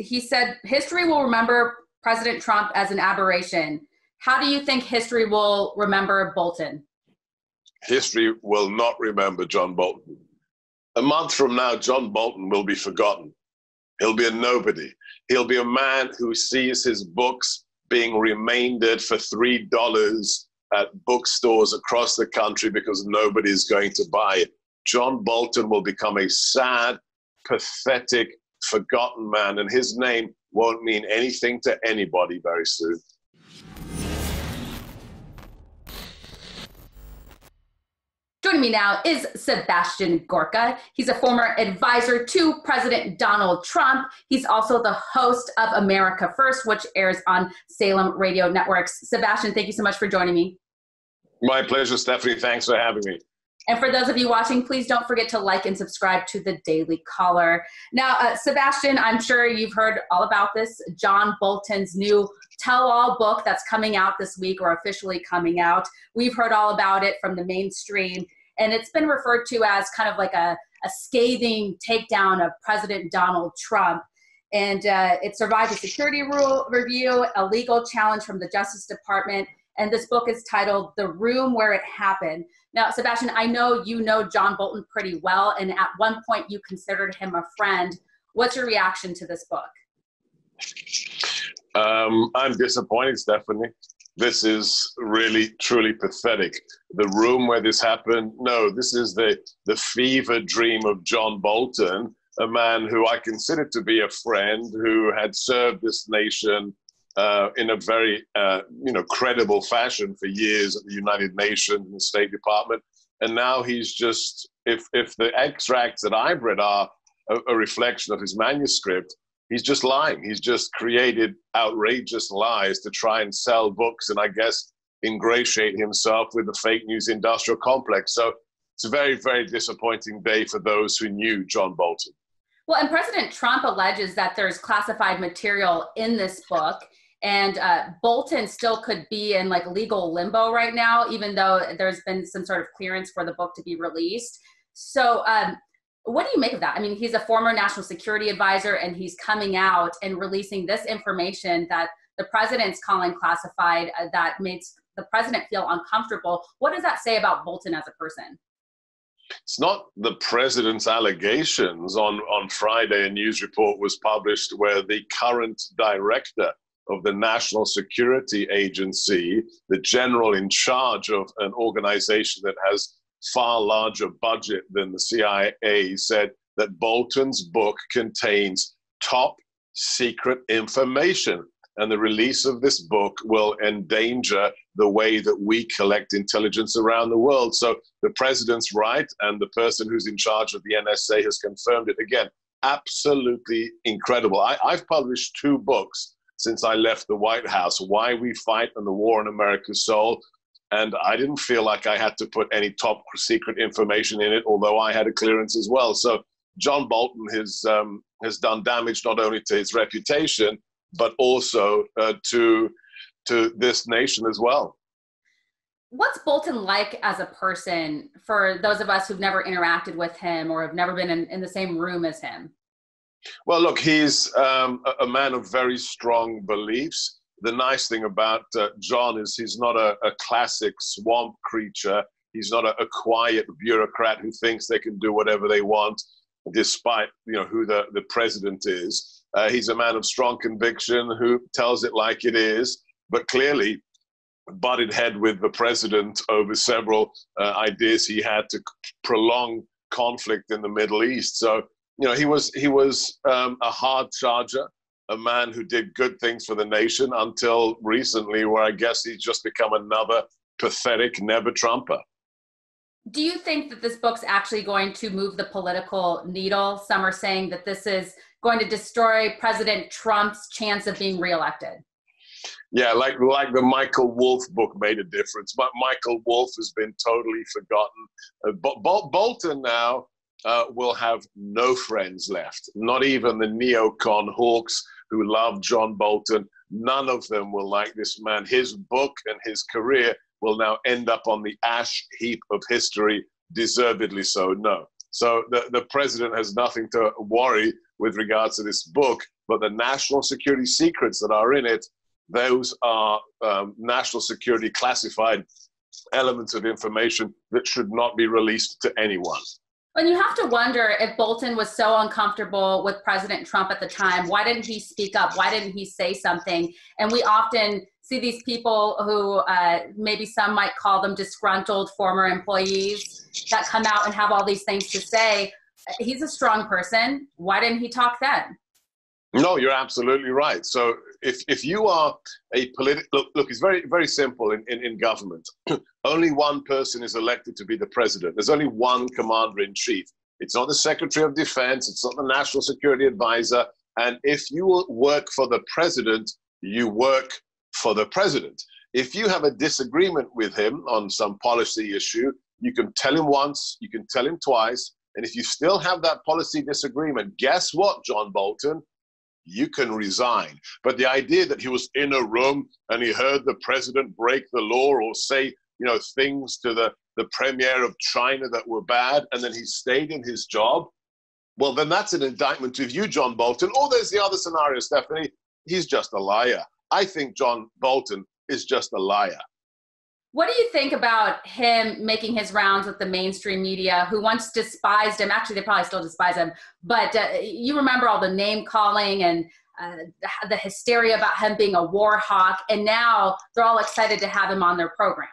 he said history will remember President Trump as an aberration. How do you think history will remember Bolton? History will not remember John Bolton. A month from now, John Bolton will be forgotten. He'll be a nobody. He'll be a man who sees his books being remaindered for $3 at bookstores across the country because nobody's going to buy it. John Bolton will become a sad, pathetic, forgotten man, and his name won't mean anything to anybody very soon. Joining me now is Sebastian Gorka. He's a former advisor to President Donald Trump. He's also the host of America First, which airs on Salem Radio Networks. Sebastian, thank you so much for joining me. My pleasure, Stephanie. Thanks for having me. And for those of you watching, please don't forget to like and subscribe to the Daily Caller. Now, uh, Sebastian, I'm sure you've heard all about this. John Bolton's new tell all book that's coming out this week or officially coming out. We've heard all about it from the mainstream and it's been referred to as kind of like a, a scathing takedown of President Donald Trump. And uh, it survived a security rule review, a legal challenge from the Justice Department, and this book is titled The Room Where It Happened. Now, Sebastian, I know you know John Bolton pretty well, and at one point you considered him a friend. What's your reaction to this book? Um, I'm disappointed, Stephanie this is really truly pathetic. The room where this happened, no, this is the, the fever dream of John Bolton, a man who I consider to be a friend who had served this nation uh, in a very uh, you know credible fashion for years at the United Nations and the State Department, and now he's just if if the extracts that I've read are a, a reflection of his manuscript, he's just lying. He's just created outrageous lies to try and sell books and I guess ingratiate himself with the fake news industrial complex. So it's a very, very disappointing day for those who knew John Bolton. Well, and President Trump alleges that there's classified material in this book. And uh, Bolton still could be in like legal limbo right now, even though there's been some sort of clearance for the book to be released. So, um, what do you make of that? I mean, he's a former national security advisor and he's coming out and releasing this information that the president's calling classified uh, that makes the president feel uncomfortable. What does that say about Bolton as a person? It's not the president's allegations. On, on Friday, a news report was published where the current director of the National Security Agency, the general in charge of an organization that has far larger budget than the CIA, said that Bolton's book contains top secret information. And the release of this book will endanger the way that we collect intelligence around the world. So the president's right, and the person who's in charge of the NSA has confirmed it again. Absolutely incredible. I, I've published two books since I left the White House Why We Fight and the War on America's Soul and I didn't feel like I had to put any top secret information in it, although I had a clearance as well. So John Bolton has um, has done damage not only to his reputation but also uh, to to this nation as well. What's Bolton like as a person for those of us who've never interacted with him or have never been in, in the same room as him? Well, look, he's um, a, man of very strong beliefs the nice thing about uh, John is he's not a, a, classic swamp creature. He's not a, a, quiet bureaucrat who thinks they can do whatever they want, despite you know who the, the president is. Uh, he's a man of strong conviction who tells it like it is, but clearly butted head with the president over several uh, ideas he had to prolong conflict in the Middle East. So you know he was he was um, a hard charger a man who did good things for the nation until recently, where I guess he's just become another pathetic never Trumper. Do you think that this book's actually going to move the political needle? Some are saying that this is going to destroy President Trump's chance of being reelected. Yeah, like like the Michael Wolff book made a difference, but Michael Wolff has been totally forgotten. Uh, Bol- Bolton now uh, will have no friends left, not even the neocon hawks who love John Bolton. None of them will like this man. His book and his career will now end up on the ash heap of history, deservedly so. No. So the, the president has nothing to worry with regards to this book, but the national security secrets that are in it, those are um, national security classified elements of information that should not be released to anyone. And you have to wonder if Bolton was so uncomfortable with President Trump at the time, why didn't he speak up? Why didn't he say something? And we often see these people who uh, maybe some might call them disgruntled former employees that come out and have all these things to say. He's a strong person. Why didn't he talk then? No, you're absolutely right. So if, if you are a political look, look, it's very very simple in, in, in government. only one person is elected to be the president. There's only one commander in chief. It's not the Secretary of Defense. It's not the National Security Advisor. And if you work for the president, you work for the president. If you have a disagreement with him on some policy issue, you can tell him once, you can tell him twice, and if you still have that policy disagreement, guess what, John Bolton? You can resign. But the idea that he was in a room and he heard the president break the law or say, you know, things to the, the premier of China that were bad, and then he stayed in his job, well, then that's an indictment of you, John Bolton. Or there's the other scenario, Stephanie. He's just a liar. I think John Bolton is just a liar. What do you think about him making his rounds with the mainstream media who once despised him? Actually, they probably still despise him, but uh, you remember all the name calling and uh, the, hysteria about him being a war hawk, and now they're all excited to have him on their program.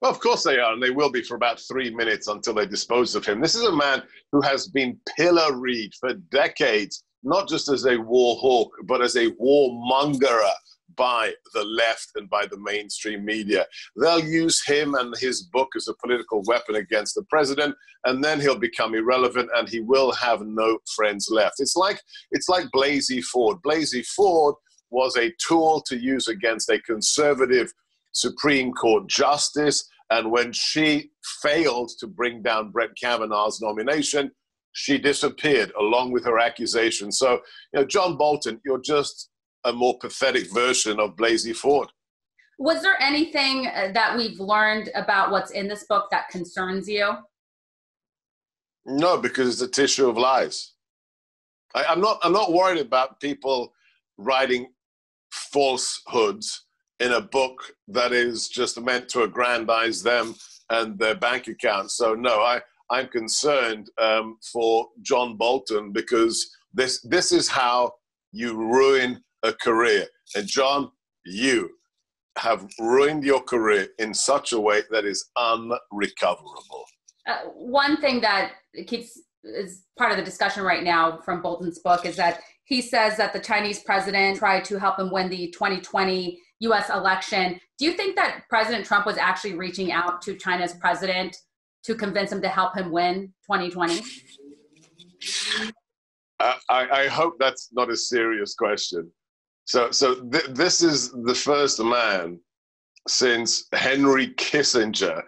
Well, of course they are, and they will be for about three minutes until they dispose of him. This is a man who has been pilloried for decades, not just as a war hawk, but as a warmongerer by the left and by the mainstream media. They'll use him and his book as a political weapon against the president, and then he'll become irrelevant and he will have no friends left. It's like it's like Blasey Ford. Blasey Ford was a tool to use against a conservative Supreme Court justice. And when she failed to bring down Brett Kavanaugh's nomination, she disappeared along with her accusation. So, you know, John Bolton, you're just a more pathetic version of Blasey Ford. Was there anything uh, that we've learned about what's in this book that concerns you? No, because it's a tissue of lies. I, I'm not. I'm not worried about people writing falsehoods in a book that is just meant to aggrandize them and their bank accounts. So no, I I'm concerned um, for John Bolton because this this is how you ruin a career. And John, you have ruined your career in such a way that is unrecoverable. Uh, one thing that keeps is part of the discussion right now from Bolton's book is that he says that the Chinese president tried to help him win the 2020 US election. Do you think that President Trump was actually reaching out to China's president to convince him to help him win 2020? I, I hope that's not a serious question. So, so th- this is the first man since Henry Kissinger,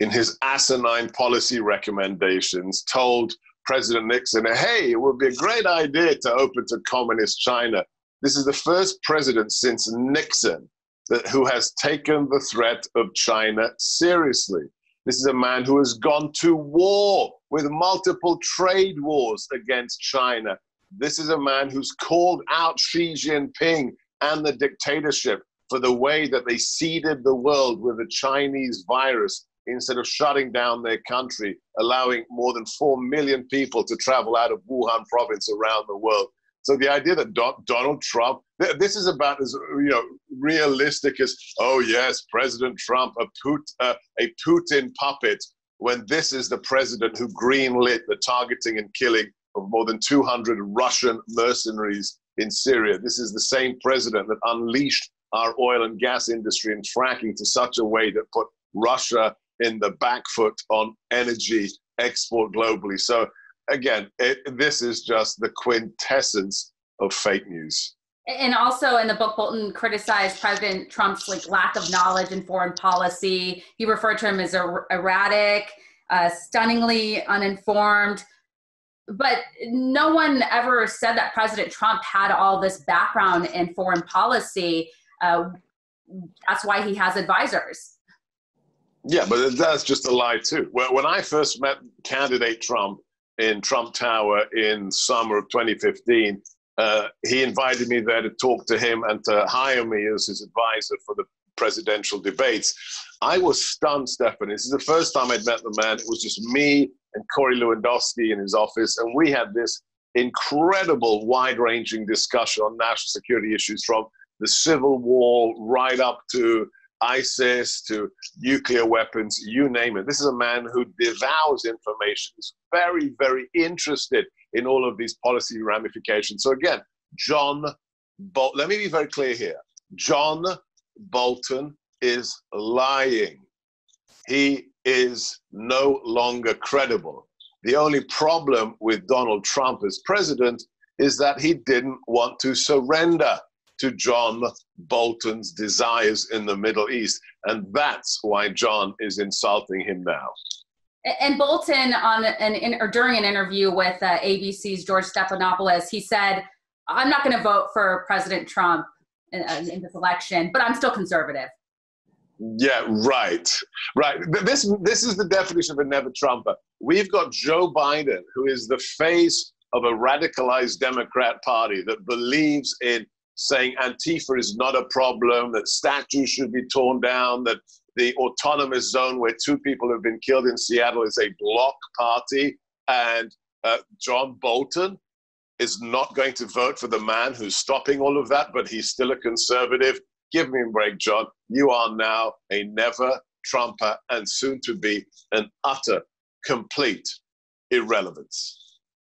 in his asinine policy recommendations, told President Nixon, hey, it would be a great idea to open to communist China. This is the first president since Nixon that, who has taken the threat of China seriously. This is a man who has gone to war with multiple trade wars against China this is a man who's called out Xi Jinping and the dictatorship for the way that they seeded the world with the Chinese virus instead of shutting down their country, allowing more than 4 million people to travel out of Wuhan province around the world. So the idea that Do- Donald Trump, th- this is about as you know realistic as oh yes, President Trump, a, Put- uh, a Putin puppet, when this is the president who greenlit the targeting and killing of more than 200 Russian mercenaries in Syria. This is the same president that unleashed our oil and gas industry and fracking to such a way that put Russia in the back foot on energy export globally. So, again, it, this is just the quintessence of fake news. And also in the book, Bolton criticized President Trump's like lack of knowledge in foreign policy. He referred to him as er- erratic, uh, stunningly uninformed but no one ever said that President Trump had all this background in foreign policy. Uh, that's why he has advisors. Yeah, but that's just a lie too. When I first met candidate Trump in Trump Tower in summer of 2015, uh, he invited me there to talk to him and to hire me as his advisor for the presidential debates. I was stunned, Stephanie. This is the first time I'd met the man. It was just me and Corey Lewandowski in his office, and we had this incredible, wide ranging discussion on national security issues from the Civil War right up to ISIS to nuclear weapons, you name it. This is a man who devours information, is very, very interested in all of these policy ramifications. So, again, John Bolton, let me be very clear here. John Bolton is lying. He is no longer credible. The only problem with Donald Trump as president is that he didn't want to surrender to John Bolton's desires in the Middle East. And that's why John is insulting him now. And Bolton, on an in, or during an interview with uh, ABC's George Stephanopoulos, he said, "I'm not going to vote for President Trump in, in this election, but I'm still conservative." Yeah, right, right. This this is the definition of a never Trumper. We've got Joe Biden, who is the face of a radicalized Democrat Party that believes in saying Antifa is not a problem, that statues should be torn down, that the autonomous zone where two people have been killed in Seattle is a block party, and uh, John Bolton is not going to vote for the man who's stopping all of that, but he's still a conservative Give me a break, John. You are now a never Trumper and soon to be an utter, complete irrelevance.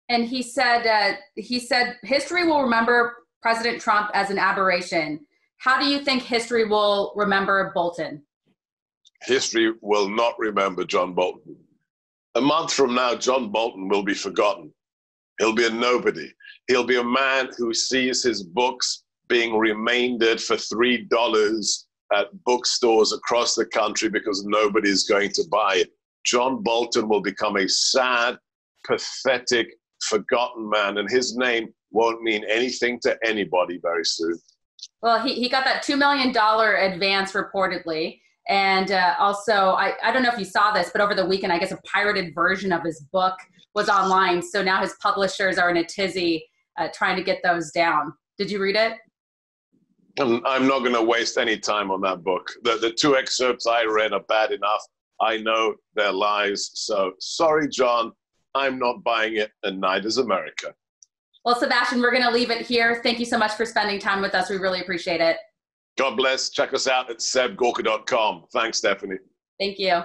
And he said, uh, he said, history will remember President Trump as an aberration. How do you think history will remember Bolton? History will not remember John Bolton. A month from now, John Bolton will be forgotten. He'll be a nobody. He'll be a man who sees his books being remaindered for $3 at bookstores across the country because nobody's going to buy it. John Bolton will become a sad, pathetic, forgotten man, and his name won't mean anything to anybody very soon. Well, he, he got that $2 million advance reportedly. And uh, also, I, I don't know if you saw this, but over the weekend, I guess a pirated version of his book was online. So now his publishers are in a tizzy uh, trying to get those down. Did you read it? I'm, I'm not going to waste any time on that book. The, the two excerpts I read are bad enough. I know they're lies. So sorry, John, I'm not buying it, and neither is America. Well, Sebastian, we're going to leave it here. Thank you so much for spending time with us. We really appreciate it. God bless. Check us out at sebgorka.com. Thanks, Stephanie. Thank you.